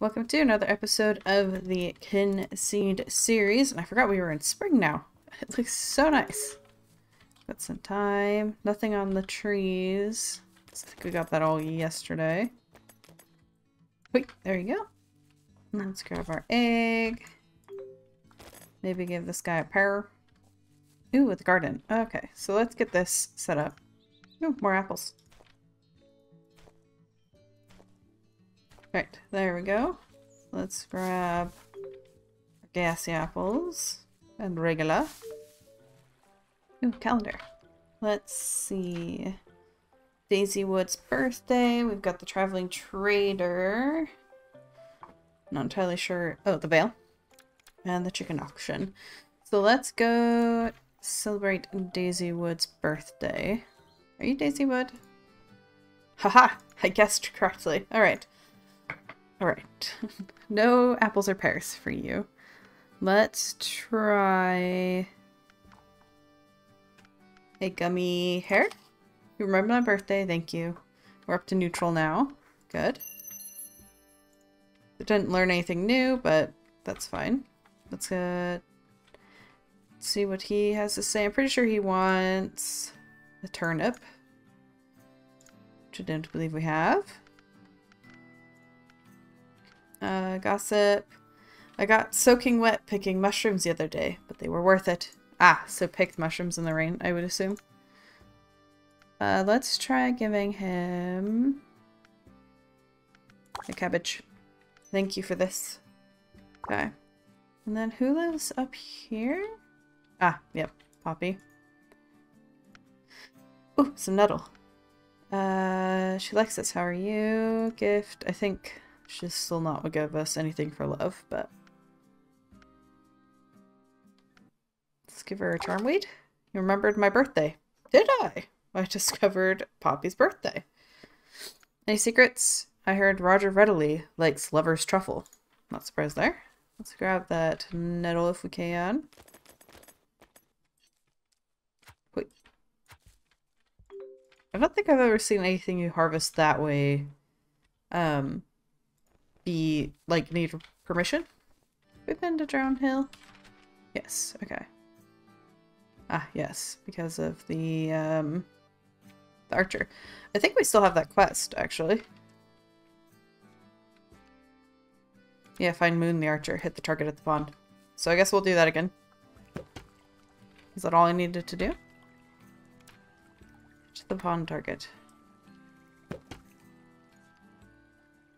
Welcome to another episode of the Seed series. And I forgot we were in spring now. It looks so nice. Got some time. Nothing on the trees. I think we got that all yesterday. Wait, there you go. Let's grab our egg. Maybe give this guy a pear. Ooh, with the garden. Okay, so let's get this set up. Ooh, more apples. Right, there we go. Let's grab gassy apples and regular. Ooh, calendar. Let's see. Daisy Wood's birthday. We've got the traveling trader. Not entirely sure. Oh, the veil. And the chicken auction. So let's go celebrate Daisy Wood's birthday. Are you Daisy Wood? Haha! I guessed correctly. Alright. Alright. no apples or pears for you. Let's try a gummy hair. You remember my birthday, thank you. We're up to neutral now. Good. I didn't learn anything new, but that's fine. Let's uh, see what he has to say. I'm pretty sure he wants a turnip. Which I don't believe we have. Uh, gossip. I got soaking wet picking mushrooms the other day, but they were worth it. Ah, so picked mushrooms in the rain, I would assume. Uh, let's try giving him a cabbage. Thank you for this. Okay. And then who lives up here? Ah, yep, Poppy. Oh, some nettle. Uh, she likes this. How are you? Gift. I think she's still not will give us anything for love, but let's give her a charm weed. You remembered my birthday. Did I? I discovered Poppy's birthday. Any secrets? I heard Roger readily likes lover's truffle. Not surprised there. Let's grab that nettle if we can. Wait. I don't think I've ever seen anything you harvest that way um be like need permission. We've been to Drown Hill. Yes, okay. Ah, yes, because of the um the archer. I think we still have that quest, actually. Yeah, find Moon the archer. Hit the target at the pond. So I guess we'll do that again. Is that all I needed to do? To the pond target.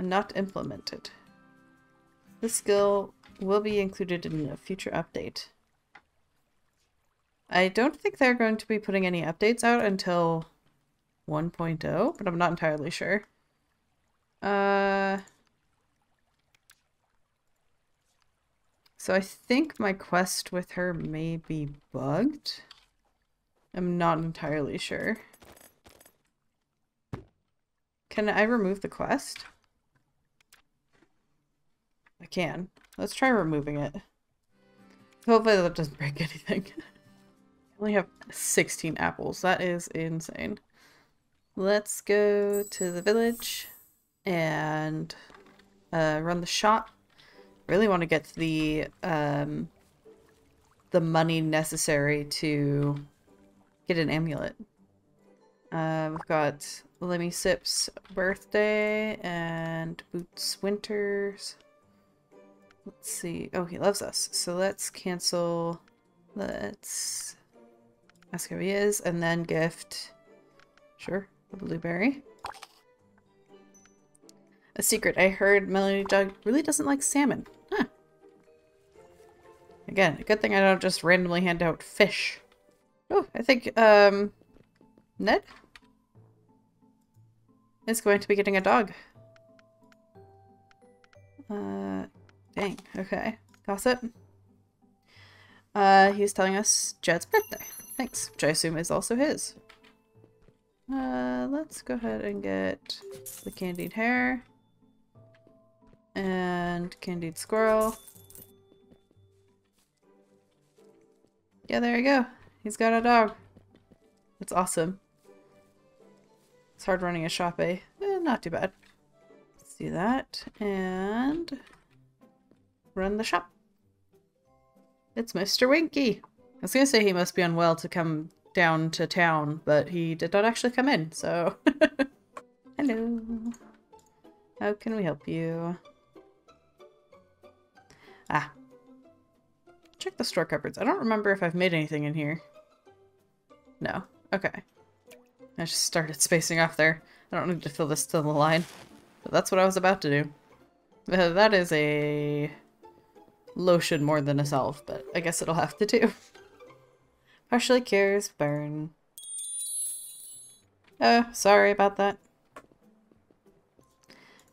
And not implemented. This skill will be included in a future update. I don't think they're going to be putting any updates out until 1.0, but I'm not entirely sure. Uh, so I think my quest with her may be bugged. I'm not entirely sure. Can I remove the quest? I can. Let's try removing it. Hopefully that doesn't break anything. I only have 16 apples. That is insane. Let's go to the village and uh, run the shop. Really want to get the um, the money necessary to get an amulet. Uh, we've got Lemmy Sip's birthday and Boots Winters. Let's see. Oh, he loves us. So let's cancel. Let's ask how he is and then gift. Sure. A blueberry. A secret. I heard Melody Jug really doesn't like salmon. Huh. Again, a good thing I don't just randomly hand out fish. Oh, I think, um, Ned is going to be getting a dog. Uh, dang. Okay. Gossip. Uh, he's telling us Jed's birthday. Thanks. Which I assume is also his. Uh, let's go ahead and get the candied hare and candied squirrel. Yeah, there you go. He's got a dog. That's awesome. It's hard running a shop, eh? eh not too bad. Let's do that and run the shop. It's Mr. Winky. I was gonna say he must be unwell to come down to town, but he did not actually come in, so... Hello. How can we help you? Ah. Check the store cupboards. I don't remember if I've made anything in here. No. Okay. I just started spacing off there. I don't need to fill this to the line. But that's what I was about to do. Uh, that is a lotion more than a salve, but I guess it'll have to do. Partially cures burn. Oh, sorry about that.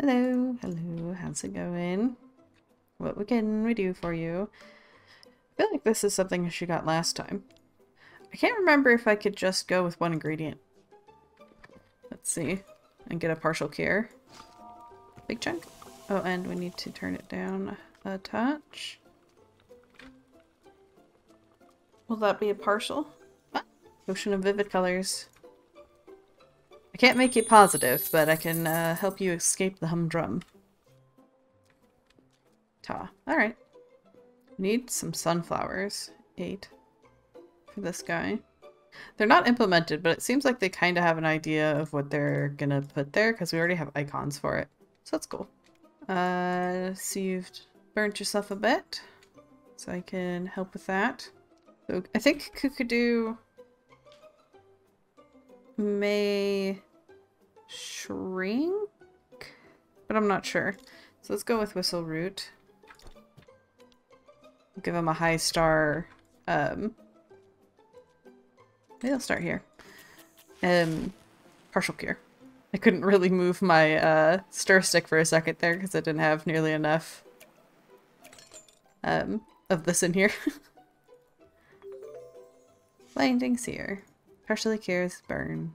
Hello, hello, how's it going? What can we do for you? I feel like this is something she got last time. I can't remember if I could just go with one ingredient. Let's see. And get a partial cure. Big chunk. Oh, and we need to turn it down a touch. Will that be a partial? Ocean of vivid colors. I can't make it positive, but I can uh, help you escape the humdrum. Ta. Alright. Need some sunflowers. Eight. For this guy. They're not implemented, but it seems like they kind of have an idea of what they're gonna put there, because we already have icons for it. So that's cool. Uh, you've burnt yourself a bit, so I can help with that. So I think Kookadoo may shrink, but I'm not sure. So let's go with Whistle Root. Give him a high star. Um, maybe I'll start here. Um, partial cure. I couldn't really move my uh, stir stick for a second there because I didn't have nearly enough um, of this in here. Blinding Sear. Partially cures burn.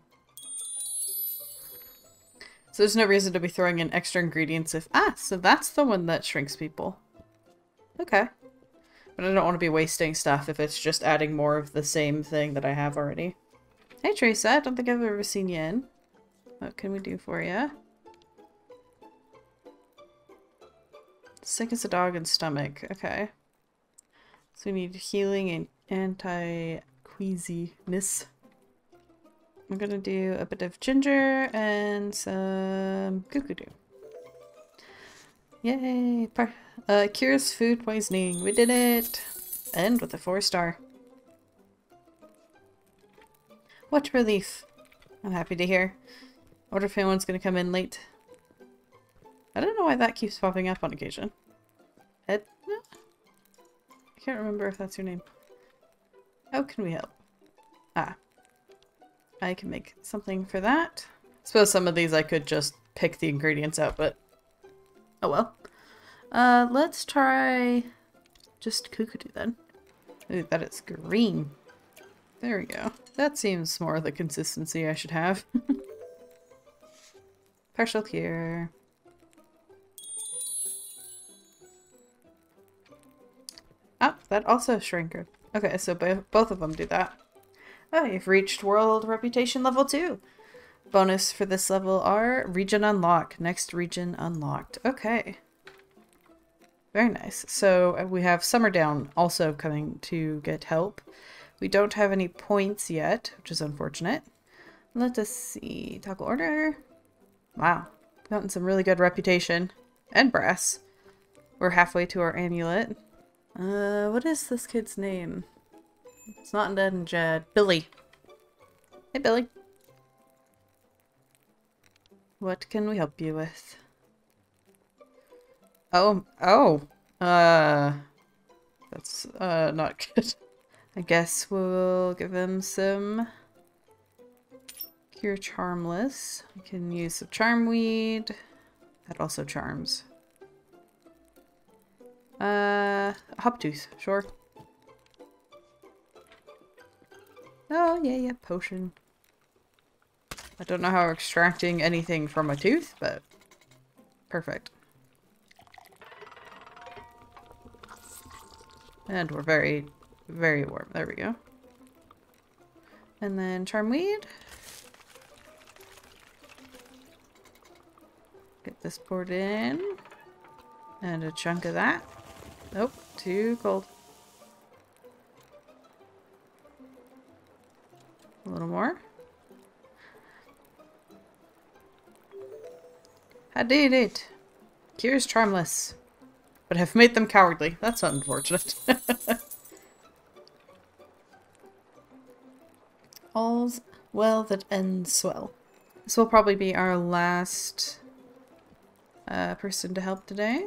So there's no reason to be throwing in extra ingredients if- Ah, so that's the one that shrinks people. Okay. But I don't want to be wasting stuff if it's just adding more of the same thing that I have already. Hey Teresa, I don't think I've ever seen you in. What can we do for you? Sick as a dog and stomach. Okay. So we need healing and anti-queasiness. I'm gonna do a bit of ginger and some Kookadoo. Yay! Par uh, cures food poisoning. We did it! And with a four star. What relief. I'm happy to hear. I wonder if anyone's gonna come in late. I don't know why that keeps popping up on occasion. Edna? I can't remember if that's your name. How can we help? Ah. I can make something for that. I suppose some of these I could just pick the ingredients out, but oh well. Uh, let's try just Kookadoo then. Ooh, that is green. There we go. That seems more the consistency I should have. Partial cure. That also shrinker. Okay, so both of them do that. Oh, you've reached world reputation level 2. Bonus for this level are region unlock. Next region unlocked. Okay. Very nice. So uh, we have Summerdown also coming to get help. We don't have any points yet, which is unfortunate. Let us see. Toggle order. Wow. Gotten some really good reputation. And brass. We're halfway to our amulet. Uh, what is this kid's name? It's not Ned and Jed. Billy. Hey, Billy. What can we help you with? Oh, oh. Uh, that's, uh, not good. I guess we'll give him some Cure Charmless. We can use some Charmweed. That also charms. Uh, Hoptooth, sure. Oh, yeah, yeah, potion. I don't know how extracting anything from a tooth, but perfect. And we're very, very warm. There we go. And then charmweed. Get this poured in. And a chunk of that. Nope, too cold. A little more. I did it. Cures charmless. But have made them cowardly. That's unfortunate. All's well that ends well. This will probably be our last uh, person to help today.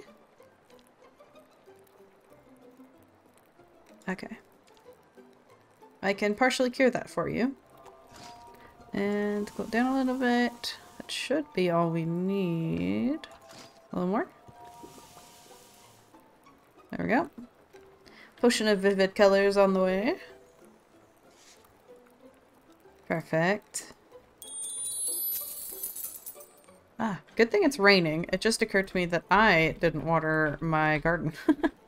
Okay. I can partially cure that for you. And go down a little bit. That should be all we need. A little more. There we go. Potion of vivid colors on the way. Perfect. Ah, good thing it's raining. It just occurred to me that I didn't water my garden.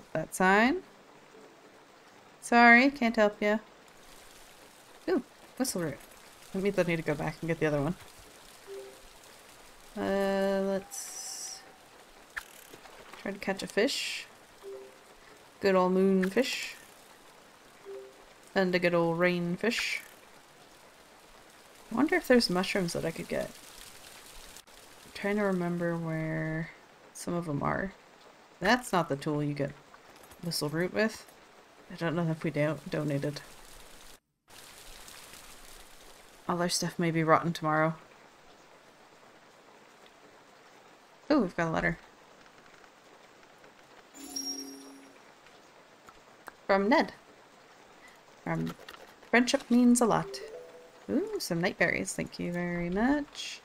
so that sign. Sorry, can't help you. Ooh, whistle root. That means I need to go back and get the other one. Uh, let's try to catch a fish. Good old moonfish. And a good old rain fish. I wonder if there's mushrooms that I could get. I'm trying to remember where some of them are. That's not the tool you get whistle root with. I don't know if we don't donated. All our stuff may be rotten tomorrow. Oh, we've got a letter. From Ned. From Friendship means a lot. Ooh, some night berries. Thank you very much.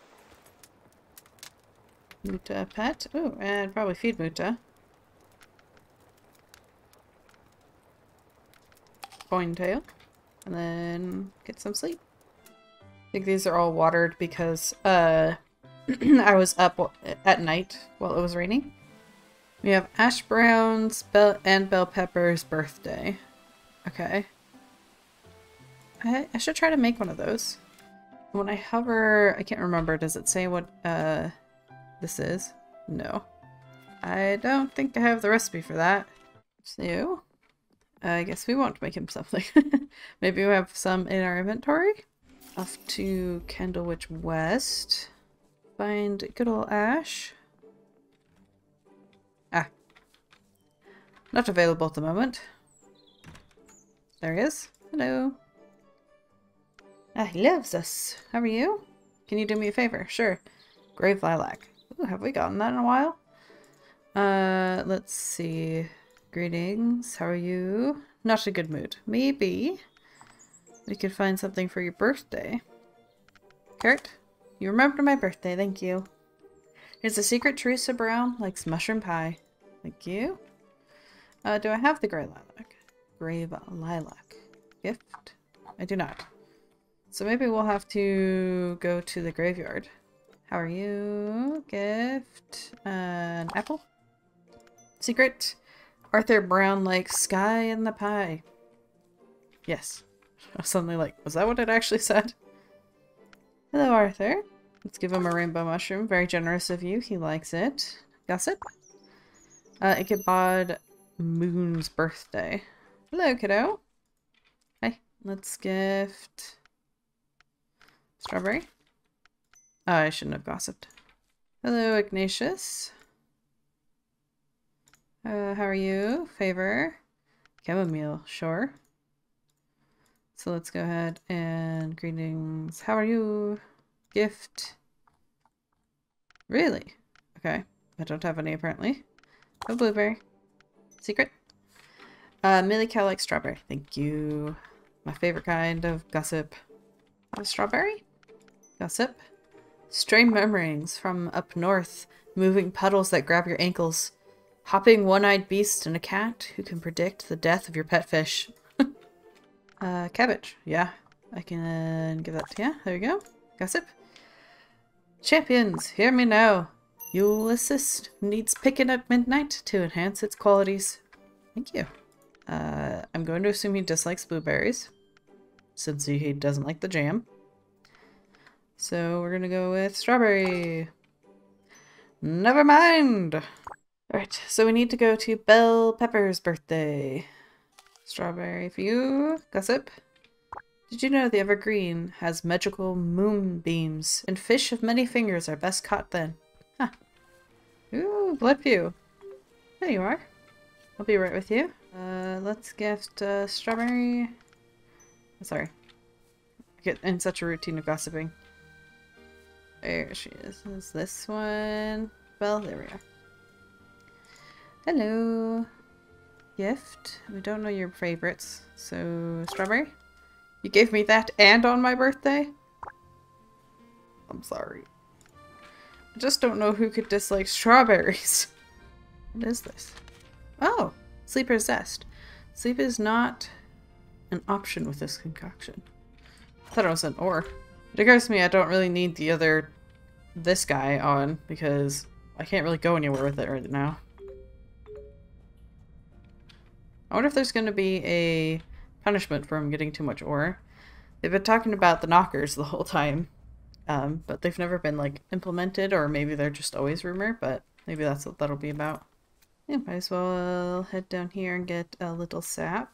Muta pet. Ooh, and probably feed Muta. Cointail. And then get some sleep. I think these are all watered because uh, I was up at night while it was raining. We have Ash Brown's bell and Bell Pepper's birthday. Okay. I, I should try to make one of those. When I hover, I can't remember, does it say what uh, this is? No. I don't think I have the recipe for that. So, I guess we won't make him something. Maybe we have some in our inventory. Off to Candlewych West. Find good old Ash. Ah. Not available at the moment. There he is. Hello. Ah, he loves us. How are you? Can you do me a favor? Sure. Grave Lilac. Ooh, have we gotten that in a while? Uh, let's see. Greetings. How are you? Not a good mood. Maybe we could find something for your birthday. Kurt, you remembered my birthday. Thank you. Here's a secret Teresa Brown likes mushroom pie. Thank you. Uh, do I have the grave lilac? Grave lilac. Gift? I do not. So maybe we'll have to go to the graveyard. How are you? Gift. An apple? Secret. Arthur Brown likes sky in the pie. Yes. I was suddenly like, was that what it actually said? Hello, Arthur. Let's give him a rainbow mushroom. Very generous of you. He likes it. Gossip. Uh, Ichabod Moon's birthday. Hello, kiddo. Hey, let's gift Strawberry? Oh, I shouldn't have gossiped. Hello, Ignatius. Uh, how are you? Favor? Chamomile, sure. So let's go ahead and greetings. How are you? Gift. Really? Okay. I don't have any apparently. No blueberry. Secret. Uh, Millie Cow likes strawberry. Thank you. My favorite kind of gossip. A strawberry? Gossip? Stray murmurings from up north, moving puddles that grab your ankles. Hopping one-eyed beast and a cat who can predict the death of your pet fish. uh, cabbage. Yeah, I can give that to you. There you go. Gossip. Champions, hear me now. Ulysses needs picking at midnight to enhance its qualities. Thank you. Uh, I'm going to assume he dislikes blueberries, since he doesn't like the jam. So we're gonna go with strawberry. Never mind. Alright, so we need to go to Bell Pepper's birthday. Strawberry you. Gossip. Did you know the Evergreen has magical moonbeams, and fish of many fingers are best caught then? Huh. Ooh, Bloodpew. There you are. I'll be right with you. Uh, let's gift uh, Strawberry... Sorry. I get in such a routine of gossiping. There she is. Is this one? Well, there we are. Hello. Gift. We don't know your favorites. So, strawberry? You gave me that and on my birthday? I'm sorry. I just don't know who could dislike strawberries. what is this? Oh, Sleeper's Zest. Sleep is not an option with this concoction. I thought it was an ore. It occurs to me I don't really need the other this guy on because I can't really go anywhere with it right now. I wonder if there's going to be a punishment for him getting too much ore. They've been talking about the knockers the whole time, um, but they've never been like implemented, or maybe they're just always rumor. But maybe that's what that'll be about. Yeah, might as well head down here and get a little sap.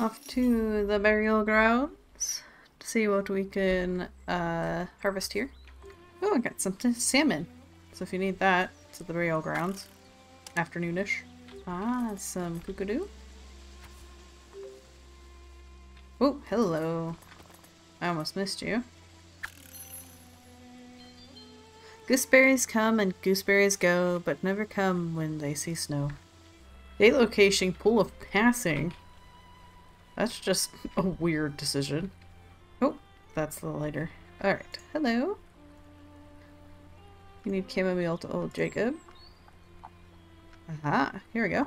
Off to the burial grounds to see what we can uh, harvest here. Oh, I got some salmon. So if you need that, it's at the burial grounds. Afternoonish. Ah, some kookadoo. Oh, hello. I almost missed you. Gooseberries come and gooseberries go, but never come when they see snow. Date location, pool of passing. That's just a weird decision. Oh, that's the lighter. Alright, hello. You need chamomile to old Jacob. Aha, here we go.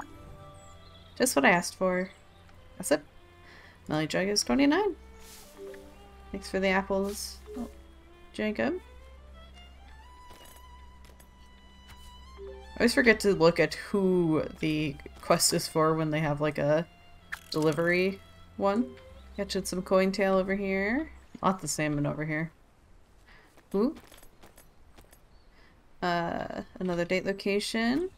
Just what I asked for. That's it. Melly is 29. Thanks for the apples, Jacob. I always forget to look at who the quest is for when they have like a delivery one. Catching some coin tail over here. Lots of salmon over here. Ooh. Uh, another date location.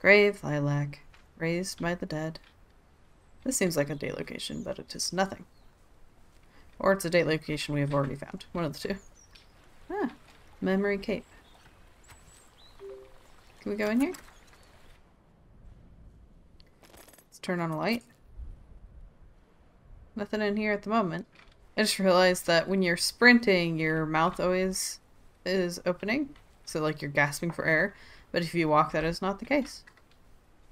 Grave lilac. Raised by the dead. This seems like a date location, but it is nothing. Or it's a date location we have already found. One of the two. Ah, Memory Cape. Can we go in here? Let's turn on a light. Nothing in here at the moment. I just realized that when you're sprinting, your mouth always is opening. So like you're gasping for air. But if you walk, that is not the case.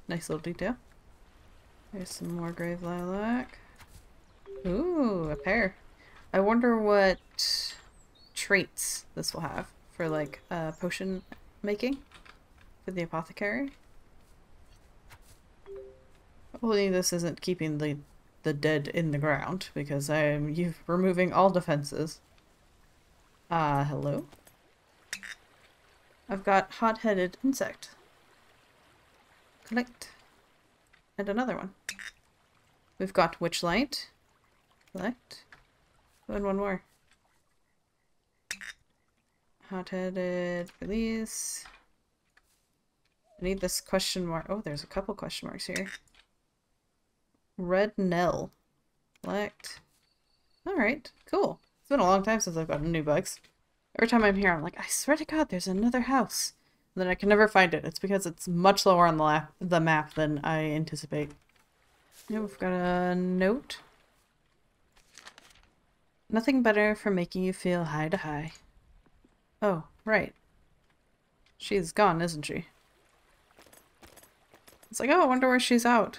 Nice little detail. There's some more grave lilac. Ooh, a pear. I wonder what traits this will have for like uh, potion making for the apothecary. Hopefully this isn't keeping the the dead in the ground because I am you removing all defenses. Ah, uh, hello. I've got hot-headed insect. Collect. And another one. We've got Witchlight. Collect. And one more. Hot-headed release. I need this question mark. Oh, there's a couple question marks here. Red Nell. Select. Alright, cool. It's been a long time since I've gotten new bugs. Every time I'm here, I'm like, I swear to God, there's another house. Then I can never find it. It's because it's much lower on the, the map than I anticipate. Yeah, we've got a note. Nothing better for making you feel high to high. Oh, right. She's gone, isn't she? It's like, oh, I wonder where she's out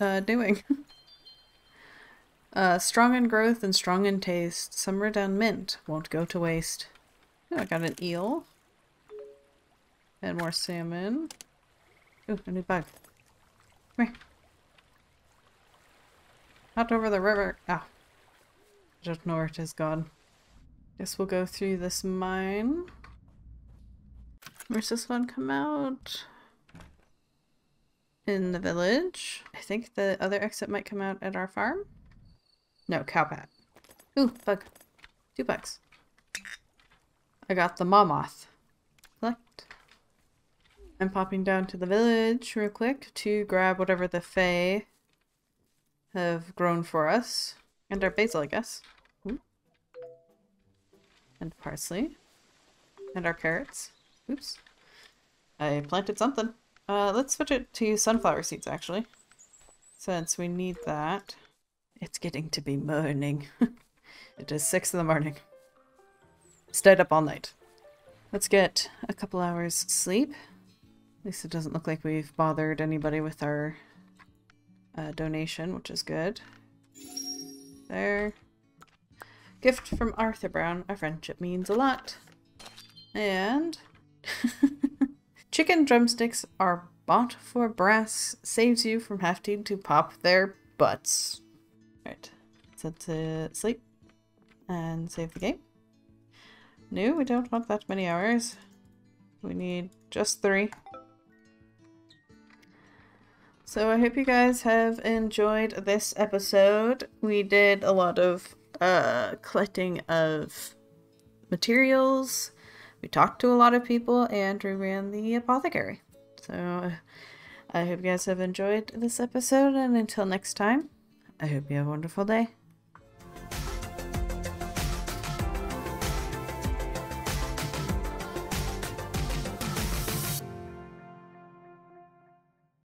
uh, doing. uh, strong in growth and strong in taste. Summerdown mint won't go to waste. Oh, I got an eel. And more salmon. Ooh, a new bug. Come here. Out over the river. Ah. I don't know where it is gone. Guess we'll go through this mine. Where's this one come out? In the village. I think the other exit might come out at our farm. No, cowpat. Ooh, bug. Two bugs. I got the Mammoth. I'm popping down to the village real quick to grab whatever the Fae have grown for us. And our basil, I guess. Ooh. And parsley. And our carrots. Oops. I planted something. Uh, let's switch it to sunflower seeds, actually. Since we need that. It's getting to be morning. it is 6 in the morning. Stayed up all night. Let's get a couple hours sleep. At least it doesn't look like we've bothered anybody with our uh, donation, which is good. There. Gift from Arthur Brown. Our friendship means a lot. And... Chicken drumsticks are bought for brass. Saves you from having to pop their butts. Right. Set to sleep. And save the game. No, we don't want that many hours. We need just three. So I hope you guys have enjoyed this episode. We did a lot of uh, collecting of materials. We talked to a lot of people and we ran the apothecary. So I hope you guys have enjoyed this episode and until next time, I hope you have a wonderful day.